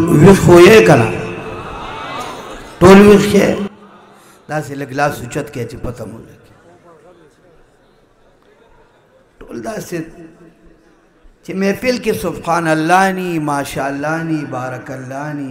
ویخ خو یې کنه ټول ویخ کې دا سه لګلاس اوچت کې چې پته مو لګي ټول دا سه چې محفل کې سبحان الله ني ماشاء الله ني بارک الله ني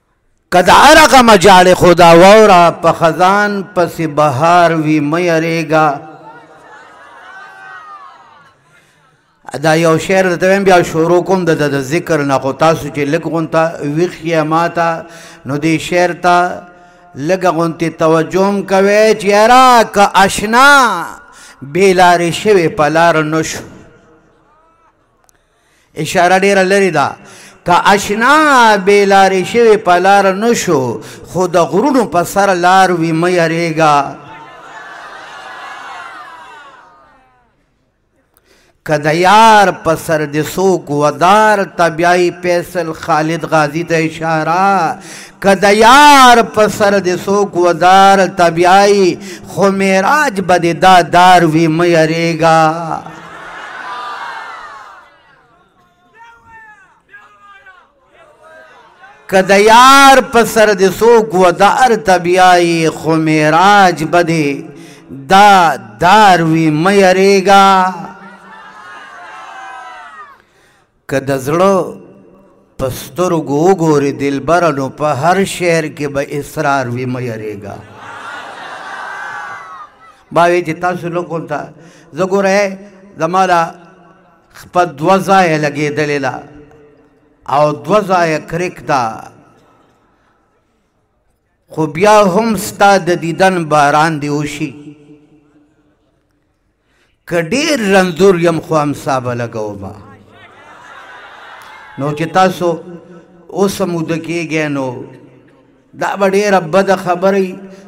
که د عرقه مجاړې خو دا ووره په خزان پسې بهار وي مه یریږه دا یو شعر درته وایم بیا شروع کوم د د ذکر نه خو تاسو چې لږ غونته ویښ یې ما ته نو دې شعر ته لږه غونتې توجه هم کوی چې یاره که اشنا بې لارې شوې په لار نه شو اشاره ډېره لرې ده، که اشنا بې لارې شوی په لار نه شو، خو د غرونو په سر لار وي مه یریږه. که د یار په سر دې څوک ودار ته بیایي فیصل خالد غازي ته اشاره که د یار په سر دې څوک ودار ته بیایي خو معراج به دې دا دار وي مه یریږه. که د یار په سر د څوک ودار ته بیایي خو معراج به دی دا دار وي مه یریږه که د زړه په سترګو وګورې دلبره نو په هر شعر کې به اصرار وي مه یریږه ما وی چې تاسو له کوم ته زه ګوره زما له خپه دوه ځایه لګېدلې ده او دوه ځایه کرک ده خو بیا هم ستا د دیدن باران دی وشي که ډېر رنځور یم خو امسا به لګوم نو چې تاسو اوس هم وده کېږی نو دا به ډېره بده خبره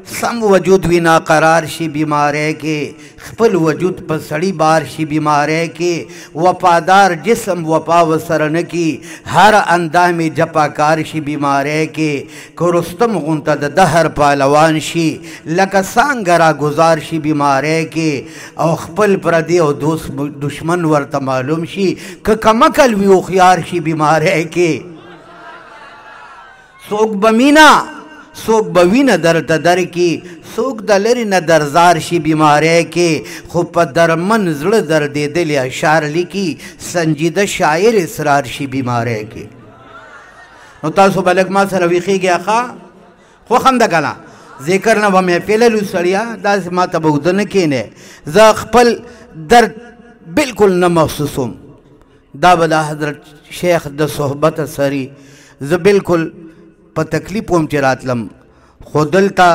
سم وجود وي ناقرار شي بیماری کې خپل وجود په سړی بار شي بیماری کې وفادار جسم وفا وسره نه کی هر اندام جپاکار شي بیماری کې که رستم غونته د دهر پهلوان شي لکه څنګه راګذار شي بیمارۍ کې او خپل پردی او دوست دشمن ورته معلوم شي که کمکل وي هوښیار شي بیمارۍ کې څوک به مینه څوک به وینه درته درکي څوک د لرې نه درزار شي بیمارۍ کې خو په درمن زړه دردېدلی اشعار لیکي سنجیده شاعر اسرار شي بیمارۍ کې نو تاسو بلګ ما سره ویخیږي اخا خو خم د کنه ذکر نه ومه پیللو سړیا دا ما ته بود نه کینه زه خپل درد بالکل نه محسوسوم دا بل حضرت شیخ د صحبت سری زه بالکل په تکلیف وم چې راتلم خو دلته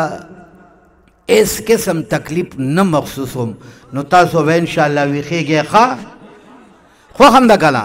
اس قسم تکلیف نه محسوسوم نو تاسو به ان شاء الله ویخیږي ښا خو هم د کلا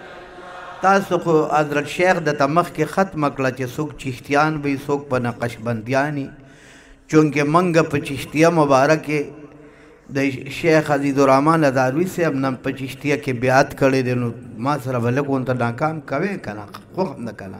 تاسو خو حضرت شیخ د ته مخکې ختمه کړه چې څوک چشتیان وي څوک په نقشبندیانی چونکه منګه په چشتیه مبارکه د شیخ عزیز الرحمن ازاروی صاحب نن په چشتیه کې بیعت کړی دی نو ما سره به لږ غونته ناکام کوې که نه خوښ هم نه که نه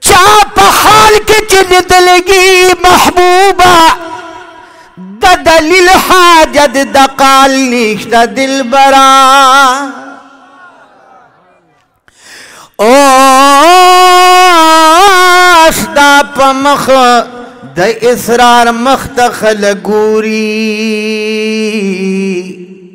چا په حال کې چې لیدلګي محبوبا د دلیل حاجت د قال نشته دلبرا او ستا په مخ د اسرار مخ ته خلګوري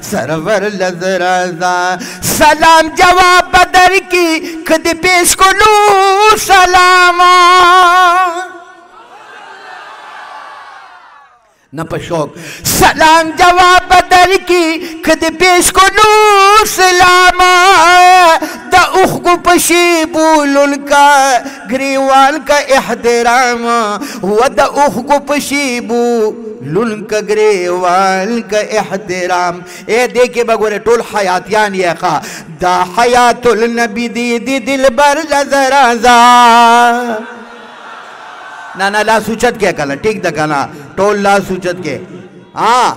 سرور لذرا دا سلام جواب بدر کی کد پیش کلو سلام نہ پشوک سلام جواب بدر کی کد پیش کلو سلام دا اخ کو پشی بولن کا ګریوان که احترام و د اوښکو په شیبو لونک ګریوان که احترام اے دې کې به ګورې ټول حیاتیان یې ښه دا حیات النبي دی دی دلبر نظر ازا نه نه لا سوچت کې کله ټیک د کنه ټول لا سوچت کې ها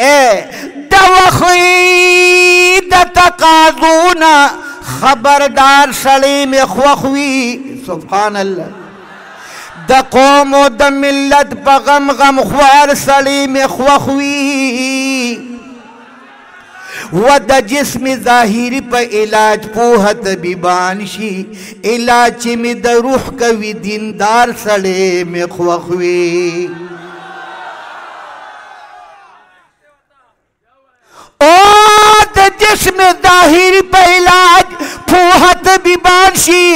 د وخوی د تقاضونا خبردار سړی می خوخوی سبحان الله د قوم او د ملت په غم غم خوار سړی می خوخوی و د جسم ظاهری په علاج پوه طبيبان شي علاج چې می د روح کوي دیندار سړی می خوخوي او د جسم ظاهری په علاج پوهه طبیبان شي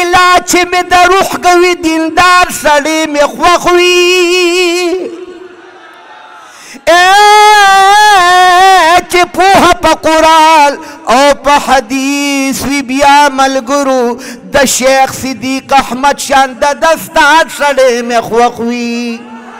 علاج چې مې د روح کوي دیندار سړی مې خوښ وي چې پوهه په قرآن او په حدیث وی بیا ملګرو د شیخ صدیق احمد شان د دستاد سړی مې خوښ وي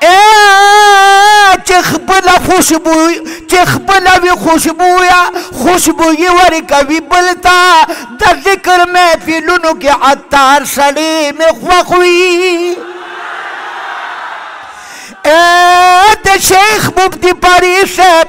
ای چې خپل خوشبو چې خپل وی خوشبو یا خوشبو یې ورکوي بل تا د ذکر محفلونو کې عطار سړی مې خوښوي ای د شیخ مفتی پری صاحب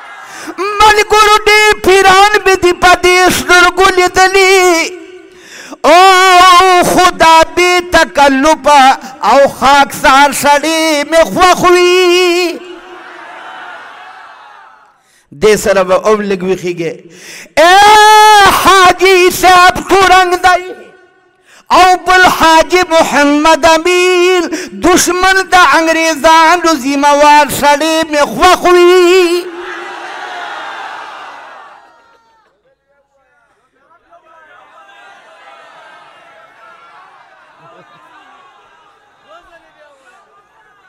ملګرو ډېر پیران مې دي په دې سترګو لیدلي او خو دا بې تکلفه او خاکسار سړی مې خوښ وي دې سره به او لږ ویخیږي اے حاجی صاحب تورنګ دی او بل حاجی محمد امین دشمن د انګریزانو ذمہ وار سړی می خوښ وي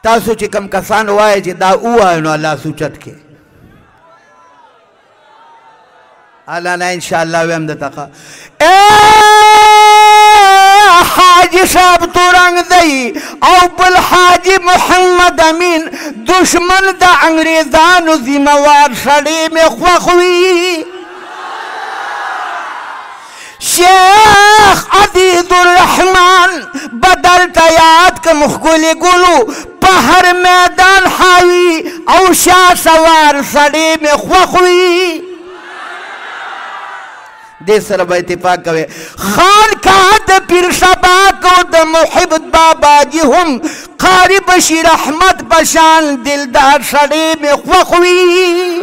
تاسو چې کم کسان وایي چې دا ووایو نو الله سوچت کې الله نه ان شاء الله ویم د تقا حاجی صاحب تورنګ دی او بل حاجی محمد امین دشمن د انګریزانو ذمہ وار سړی می خوخوي شیخ عبید الرحمن بدل ته یاد کم ښکلي ګلو په هر میدان حاوي او شا سوار سړی مې خوښ وي دې سره به اتفاق کوي خان کا د پیر سبا کو د محب بابا جی هم قاری بشیر احمد بشان دلدار سړی می خوخوي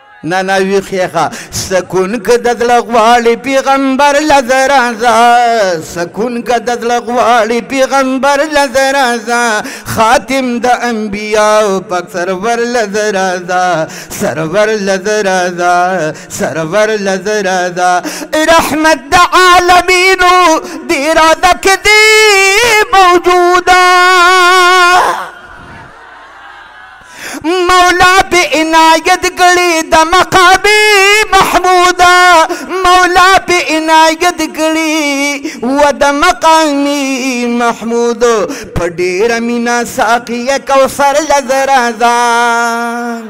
نه نه ویخیخه سکون که د زړه غواړي پیغمبر له زه راځه سکون که د زړه غواړي پیغمبر له زه راځه خاتم د انبیاو پاک سرور له زه راځه سرور له زه راځه سرور له زه راځه رحمت د عالمینو د اراده کې دی موجوده مولا پی عنایت کړي د مقابي محمودا مولا پی عنایت کړي و د مقامي محمود په ډیر مینا ساقیه کوثر لزرا ځان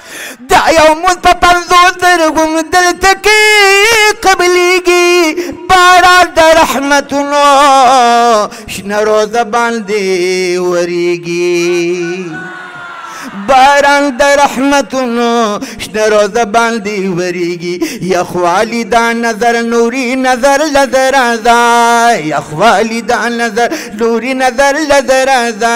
دا یو موز په پنځو سترګو دلته کې قبلېږي باران د رحمتونو شنه روزه باندې ورېږي باران د رحمتونو شنه روزه باندې وریږي یخوالی دا نظر نوري نظر لذر دا یخوالی دا نظر نوري نظر لذر دا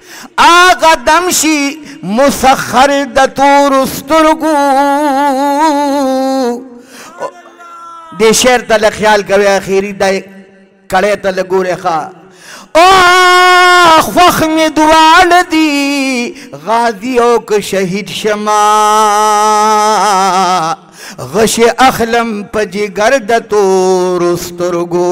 هغه دم شي مسخر د تور سترګو دې شعر ته له خیال کوي اخیری دی کړی ته له ګورې ښه او خوښ مې دواړه دي غازي او که شهید شما غش اخلم په جګر د تور سترګو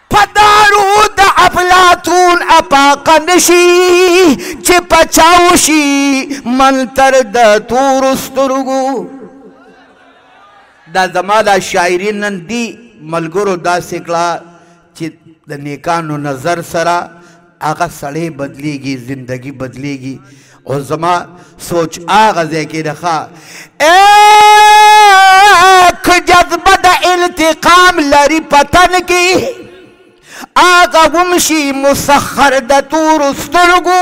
په دارو د افلاطون اپاقه نشي چې پچاو شي منتر د تور سترګو دا زما دا شاعري نن دی ملګرو داسې کړه چې د نیکانو نظر سره هغه سړی بدلیږي زندگی بدلیږي او زما سوچ هغه ځای کې ده ښه که جذبه د التقام لري په تن کې هغه هم شي مسخر د تورو سترګو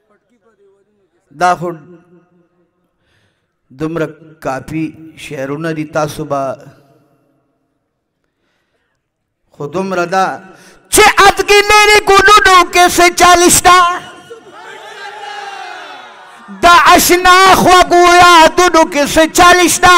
دا خو دومره کاپی شعرونه دي تاسو به خو دومره دا چې ادګي لري ګلونو کې څه چل شته د اشنا خوږو یادونو کې څه چل شته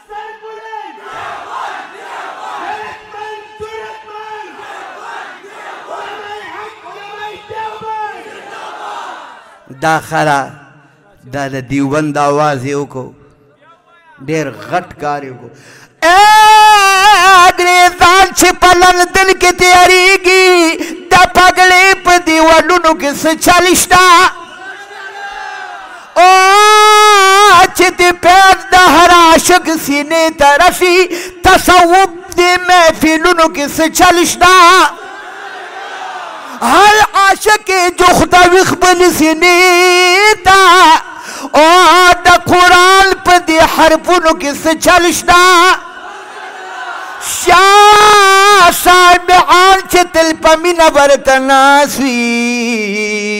دا خره دا د دیوبند آواز یې وکړو ډېر غټ کار یې وکړو انګریزان چې په لندن کې تیاریږي د پګړې په دیوالونو کې څه چل شته او چې د فیض د هر عاشق سینې ته رسي تصوف دې محفلونو کې څه چل شته هر عاشق جوخته وي خپل سینې ته او د قرآن په دې حرفونو کې څه چل شته شاه صاحب عال چې تل په مینه ورته ناس وي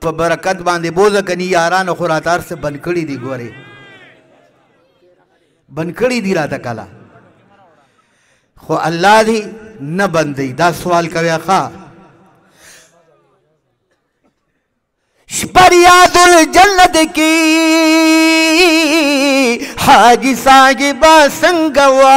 په برکت باندې بوزه کني یاران خو راته هر څه بند کړي دي ګورې بند کړي دي راته کله خو الله دې نه بندي دا سوال کوي ښا شپریاد الجنت کی حاجی صاحب سنگوا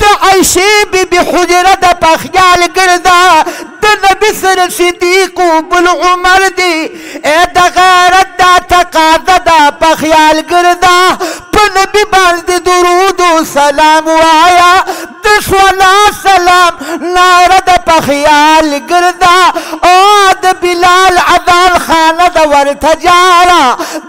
د عائشې بي بي حجره ده په خیال ګرځه د نبي سره صدیق بل عمر دی اے د غیرت دا تقاضا ده په خیال ګرځه په نبي باندې درود او سلام وایا د سولا سلام ناره ده په خیال ګرځه او د بلال اذان خانه ده ورته جاړه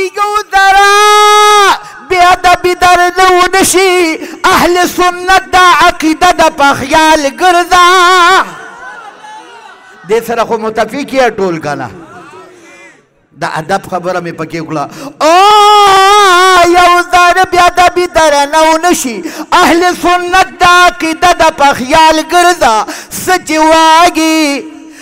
ایګو درا بی ادبی در نو نشی اهل سنت دا عقیده د پخیال ګردا دې سره خو متفق یې ټول کنه د ادب خبره مې پکې وکړه او یو ځل بیا د بي درنه ونشي اهل سنت دا عقیده د په خیال ګرځه څه چې واګي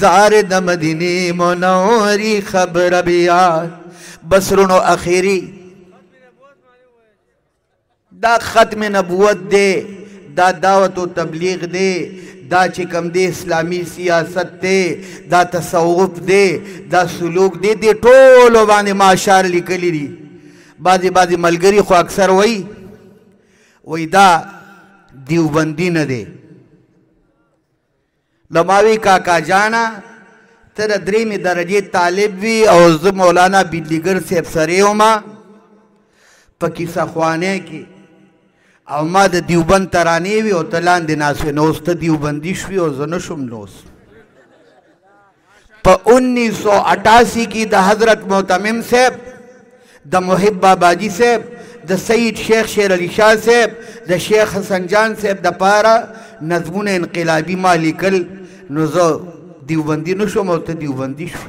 زار د مدینه منوری خبر بیا بسرونو اخیری دا ختم نبوت دی دا دعوت او تبلیغ دی دا چې کوم دی اسلامی سیاست دی دا تصوف دی دا سلوک دی دی ټولو باندې ماشار لیکلی دي بعضې بعضې ملګري خو اکثر وایي وایي دا دیوبندي نه دی نو ما وی کاکا جانه ته د درېمې درجې طالب وي او زه مولانا بندیګر صاحب سره وم په کیسه خوانه کې او ما د دیوبند ترانې وي او ته لاندې ناست وې نو اوس ته دیوبندي شوي او زه نه شوم نو اوس په 1988 کې د حضرت معتمم صاحب د محب آبادی صاحب د سید شیخ شیر علی شاه صاحب د شیخ حسن جان صاحب د پاره نظمونه انقلابی ما لیکل نو زه دیوبندی نشوم او ته دیوبندی شو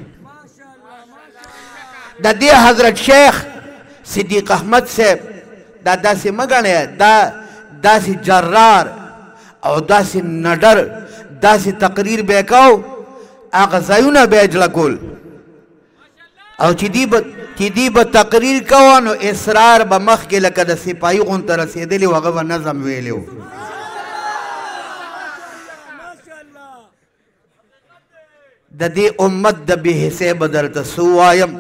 د دې حضرت شیخ صدیق احمد صاحب دا داسې مه ګڼئ، دا داسې جرار او داسې نډر داسې تقریر به کو هغه ځایونه به اجړه کول او چې دی به چې دی به تقریر کوه نو اصرار به مخکې لکه د سپاهي غونډ ته رسېدلی و هغه به نظم ویلی و د دې امت د به حساب بدل ته سوایم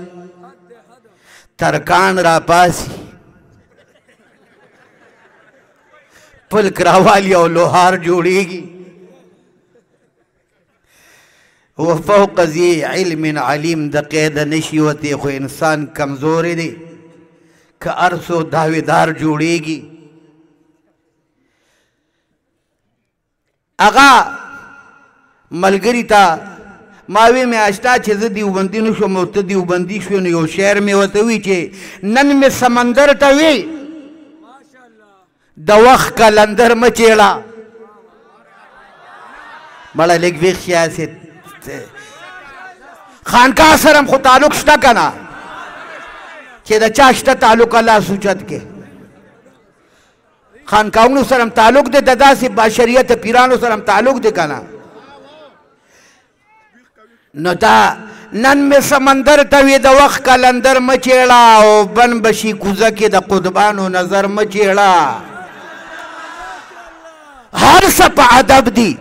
ترکان را پاسی پل کراوالی او لوهار جوړیږي وفوق ذی علم علیم د قید نشي وتی خو انسان کمزوري دی که ارسو داویدار جوړیږي هغه ملګري ته ما وی میاشتا چې زه دیوبندي نشوم او ته دیوبندي شوې نو یو شعر مې ورته وی چې نن مې سمندر ته وی د وخت کلندر مه چېړه مړه لږ ویښ شه هسې خانقاه سره هم خو تعلق شته که نه چې د چا شته تعلق الله سوچت کې خانقاونو سره هم تعلق دی د داسې بشریت پیرانو سره هم تعلق دی کنه نو دا نن می سمندر ته وی د وخت کلندر مچېړه او بن بشي کوزه کې د قطبانو نظر مچېړه هر څه په ادب دی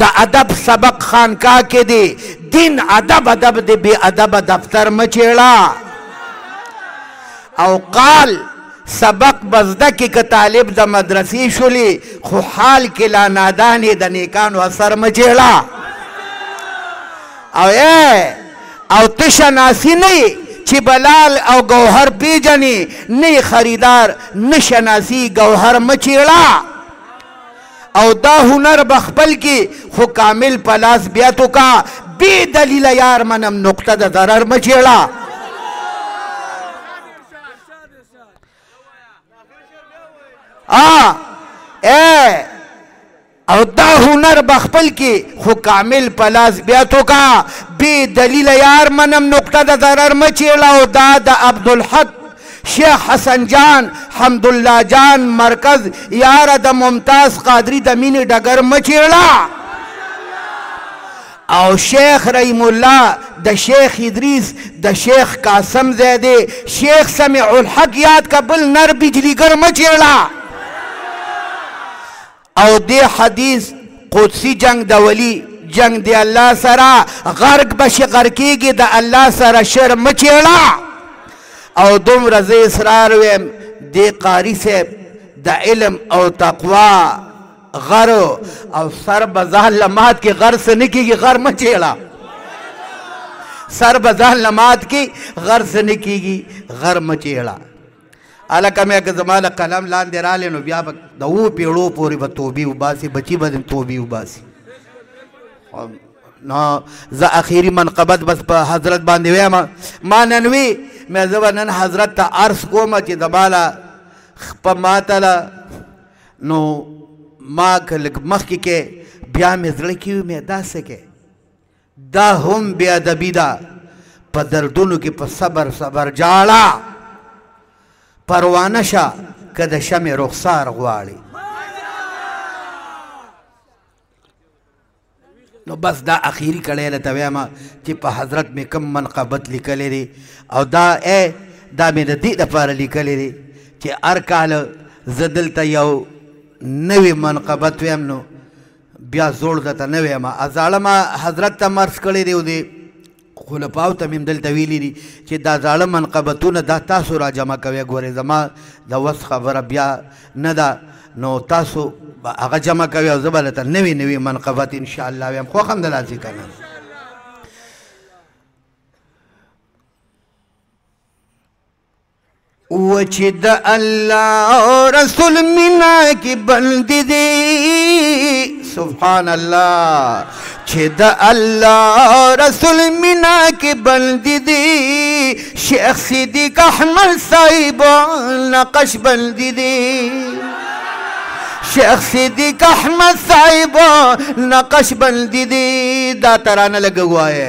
د ادب سبق خانقاه کې دی دین ادب ادب دی بی ادب دفتر مچېړه او قال سبق بزده کې که طالب د مدرسې شولې خو حال کې لا نادانې د نیکانو اثر مجېړه او اے او تشه ناسی نه چې بلال او گوهر پیجنې نه خریدار نشه ناسی گوهر مچېړه او دا هنر به خپل کی خو کامل په لاس بیا تو کا بی دلیل یار منم نقطه د ضرر مچیړه ا اے او دا هنر بخپل کی خو کامل پلاس بیا تو کا بی دلیل یار منم نقطه د ضرر مچیلا او دا د عبدالحق شیخ حسن جان حمدالله جان مرکز یاره د ممتاز قادری د مینې ډګر مه چیړه او شیخ رحیم الله د شیخ ادریس د شیخ قاسم زیدې شیخ سمیع الحق یاد کا بل نر بجلیګر مه چیړه او دی حدیث قدسی جنگ د ولی جنگ دی الله سره غرق بشي غرقېږي د الله سره شر مچېړه او دومره زه اصرار ویم دی قاری صاحب د علم او تقوا غر او سر بزال لمات کې غر سره نه کېږي غر مچېړه سر بزال لمات کې غر سره نه کېږي غر مچېړه الکه مې که زما له قلم لاندې رالی نو بیا به د اوو پیړو پورې به توبې وباسي بچي به دې توبې وباسي نو زه اخیری منقبت بس په حضرت باندې وایم ما نن وی مې زه به نن حضرت ته عرض کوم چې د بالا په ماته له نو ما که لږ مخکې کې بیا مې زړه کې وي مې داسې کې دا هم بی ادبی ده په دردونو کې په صبر صبر جاړه پروانه شه که د شمې رخسار غواړي نو بس دا اخیری کړی لته وایم چې په حضرت مې کم منقبت لیکلی دی او دا ای دا مې د دې لپاره لیکلی دی چې هر کال زه دلته یو نوی منقبت ویم نو بیا زوړ درته نه ویم زاړه ما حضرت ته مرس کړی دی او دی خلفاو ته مې دلته ویلي دي چې دا زاړه منقبتونه دا تاسو را جمع کوئ ګورئ زما د وس خبره بیا نه ده نو تاسو هغه جمع کوئ او زه به درته نوې نوې منقبت انشاءالله ویم خوښ هم دلاسي که نه و چې د الله رسول مینا کې بند دي سبحان الله چې د الله رسول مینا کې بند دي شیخ صدیق احمد صاحب نقش بند دي شیخ صدیق احمد صاحب نقش بند دي دا ترانه لګوایې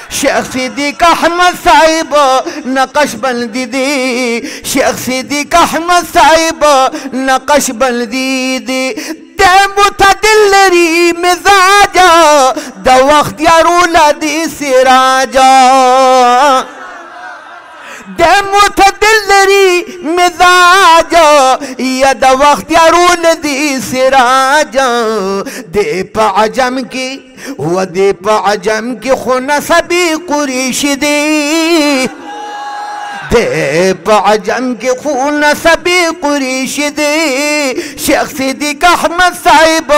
شیخ صدیق احمد صاحب نقش بندی دی شیخ صدیق احمد صاحب نقش بندی دی د متدل لري مزاج د وخت یارو لدی سراج د متدل لري مزاج یا د وخت یارو لدی سراج د په عجم کې هو دی په عجم کې خو نسبی قریشی دی دی په عجم کې خو نسبی قریشی دی شیخ صدیق احمد صاحب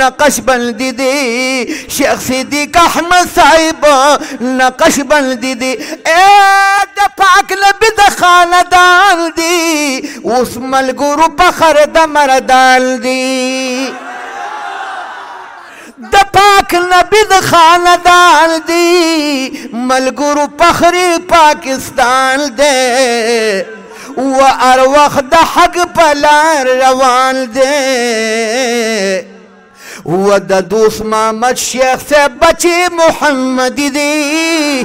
نقش بند دی شیخ صدیق احمد صاحب نقش بند دی اے د پاک نبی د خاندان دی اوس ملګرو په خر د مردان دی د پاک نبی د خاندان دی ملګرو پخری پاکستان دی و ار وخت د حق پلار روان دی و د دوست محمد شیخ سے بچی محمد دی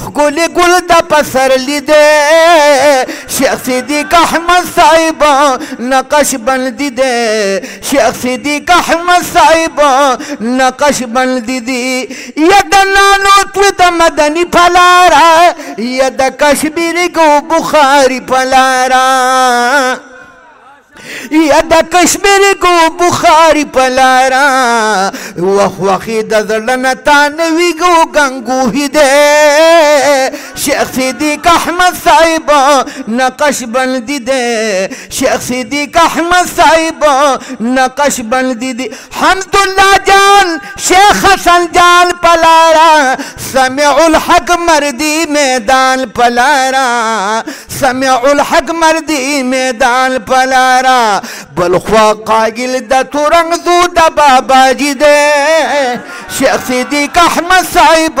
ښکلی ګل د پسرلی دی شیخ صدیق احمد صاحب نقش بندی دی شیخ صدیق احمد صاحب نقش بندی دی ید نانو تو د مدنی پلارا ید کشمیر کو بخاری پلارا یا د کشمیر کو بخاری پلارا وخ وخی د زړن تا نوی گو گنگو هی دے شیخ صدیق احمد صاحب نقش بندی دے شیخ صدیق احمد صاحب نقش بندی دے حمد الله جان شیخ حسن جان پلارا سمع الحق مردی میدان پلارا سميع الحق مردي ميدان پلارا بلخوا قايل د تورنګ زو د بابا جي ده شیخ صدیق احمد صاحب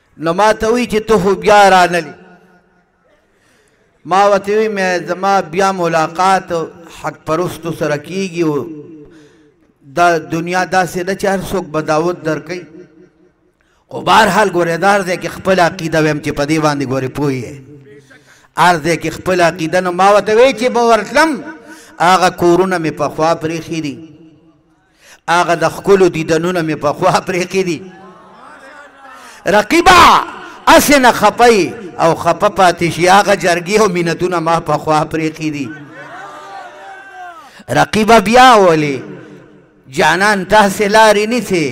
نو ما ته وی چې ته خو بیا رانلی ما وته وی مې زما بیا ملاقات حق پرستو سره کیږي او دا دنیا داسې نه چې هر څوک بداوت درکې خو بهر حال ګورې دار دی کې خپل عقیده ویم چې په دې باندې ګورې پوي ار دې کې خپل عقیده نو ما وته وی چې به ورتلم هغه کورونه مې په خوا پرې خېری هغه د ښکلو دیدنونه مې په خوا پرېښي دي رقیبه هسې نه خپه او خپه پاتې شي هغه جرګې او مینتونه ما په خوا پرېښي دي رقیبه بیا ولې جانان تاسې لارې نیسې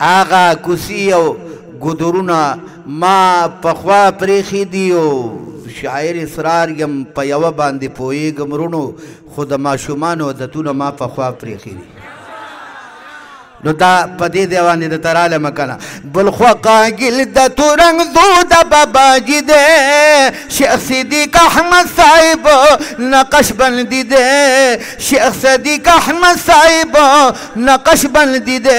هغه کوسي او ګودرونه ما په خوا پرېښي دي او شاعر اسرار یم په یوه باندې پوهېږم وروڼو خو د ماشومانو عدتونه ما په خوا پرېښي دي. نو دا په دې ځای باندې درته رالم که نه بل خوا قاګل د تورنګزو د باباجي دی شیخ صدیق احمد صاحب نقش بندي دی شیخ صدیق احمد صاحب نقش بندي دی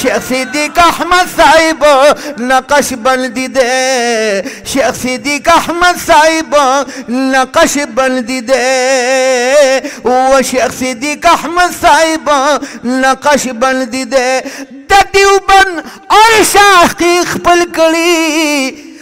شیخ صدیق احمد صاحب نقش بندی دے شیخ صدیق احمد صاحب نقش بندی دے او شیخ صدیق احمد صاحب نقش بندی دے د دیوبند ارشاخ خپل کړي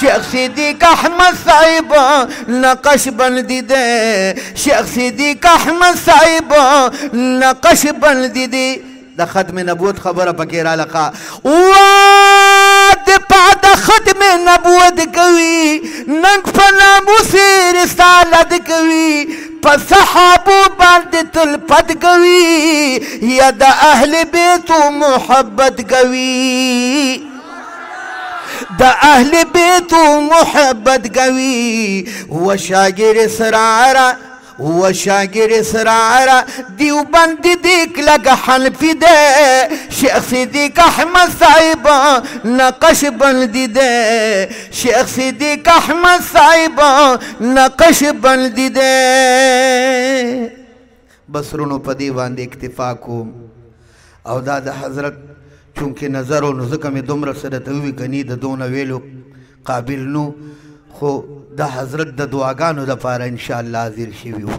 شیخ صدیق احمد صاحب نقش بند دے شیخ صدیق احمد صاحب نقش بند دے د ختم نبوت خبره پکې را لقا واد پاد ختم نبوت کوي نن په ناموس رسالت کوي په صحابو باندې تل پد کوي یا د اهل بیت محبت کوي د اهل بیت محبت کوي و شاګر سرارا و شاګر سرارا دیو بند دی کلک حنفی ده شیخ صدیق احمد صاحب نقش بند ده شیخ صدیق احمد صاحب نقش بند ده بس وروڼو په دې باندې اکتفا کوم او دا د حضرت چونکه نظر و نو ځکه مې دومره څه درته ووي ګني د دونه ویلو قابل نو خو د حضرت د دعاګانو دپاره انشاءالله حاضر شوي وو